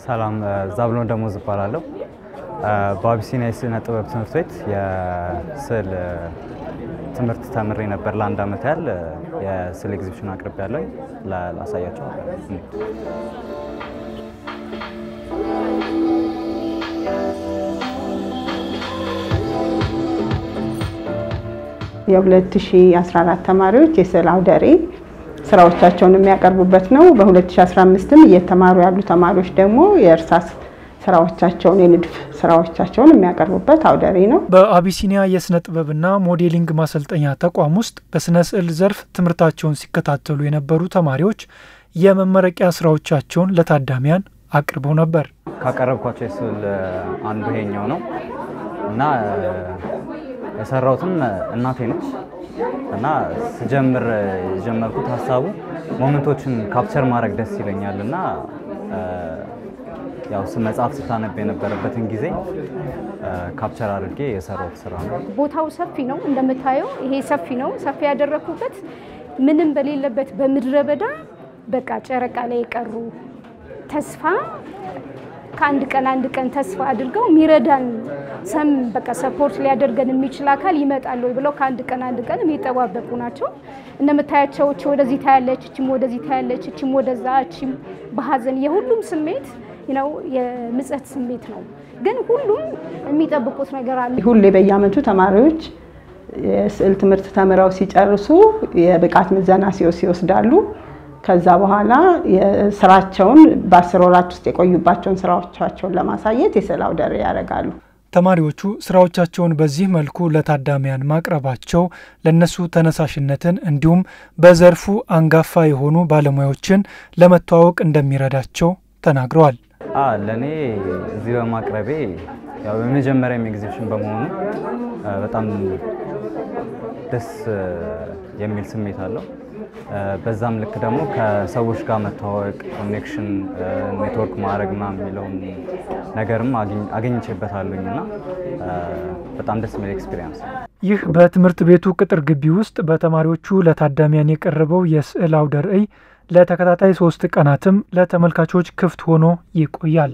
ሰላም ዛብሎን ደሞዝ እባላለሁ። በአቢሲኒያ የስነ ጥበብ ትምህርት ቤት የስዕል ትምህርት ተምሬ ነበር ለአንድ ዓመት ያህል የስዕል ኤግዚቢሽን አቅርቤያለው ላሳያቸው። የ2014 ተማሪዎች የስዕል አውደ ርዕይ ስራዎቻቸውን የሚያቀርቡበት ነው። በ2015ም እየተማሩ ያሉ ተማሪዎች ደግሞ የእርሳስ ስራዎቻቸውን የንድፍ ስራዎቻቸውን የሚያቀርቡበት አውደ ርዕይ ነው። በአቢሲኒያ የስነ ጥበብና ሞዴሊንግ ማሰልጠኛ ተቋም ውስጥ በስነ ስዕል ዘርፍ ትምህርታቸውን ሲከታተሉ የነበሩ ተማሪዎች የመመረቂያ ስራዎቻቸውን ለታዳሚያን አቅርበው ነበር። ካቀረብኳቸው የስዕል አንዱ ይሄኛው ነው እና የሰራሁትም እናቴ ነች እና ስጀምር የጀመርኩት ሀሳቡ moment ኦችን capture ማድረግ ደስ ይለኛል እና ያው መጽሐፍ ስታነብ የነበረበትን ጊዜ capture አድርጌ የሰራሁት ስራ ነው። ቦታው ሰፊ ነው እንደምታየው፣ ይሄ ሰፊ ነው። ሰፊ ያደረኩበት ምንም በሌለበት በምድረ በዳ በቃ ጨረቃ ላይ የቀሩ ተስፋ ከአንድ ቀን አንድ ቀን ተስፋ አድርገው የሚረዳን ሰም በቃ ሰፖርት ሊያደርገን የሚችል አካል ይመጣል ወይ ብለው ከአንድ ቀን አንድ ቀን የሚጠባበቁ ናቸው። እንደምታያቸው ወደዚህ ታያለች፣ እቺም ወደዚህ ታያለች፣ እቺም ወደዛ፣ እቺም በሀዘን የሁሉም ስሜት ነው የምጸት ስሜት ነው። ግን ሁሉም የሚጠብቁት ነገር አለ። ሁሌ በየአመቱ ተማሪዎች የስዕል ትምህርት ተምረው ሲጨርሱ የብቃት ምዘና ሲወስዳሉ። ከዛ በኋላ ስራቸውን በአስር ወራት ውስጥ የቆዩባቸውን ስራዎቻቸውን ለማሳየት የስዕል አውደ ርዕይ ያደርጋሉ። ተማሪዎቹ ስራዎቻቸውን በዚህ መልኩ ለታዳሚያን ማቅረባቸው ለእነሱ ተነሳሽነትን እንዲሁም በዘርፉ አንጋፋ የሆኑ ባለሙያዎችን ለመተዋወቅ እንደሚረዳቸው ተናግረዋል። ለእኔ እዚህ በማቅረቤ ያው የመጀመሪያ ኤግዚቢሽን በመሆኑ በጣም ደስ የሚል ስሜት አለው። በዛም ልክ ደግሞ ከሰዎች ጋር መተዋወቅ፣ connection፣ network ማድረግ ምናምን የሚለውን ነገርም አገኝቼበታለሁኝ እና በጣም ደስ የሚል experience ነው። ይህ በትምህርት ቤቱ ቅጥር ግቢ ውስጥ በተማሪዎቹ ለታዳሚያን የቀረበው የስዕል አውደ ርዕይ ለተከታታይ ሶስት ቀናትም ለተመልካቾች ክፍት ሆኖ ይቆያል።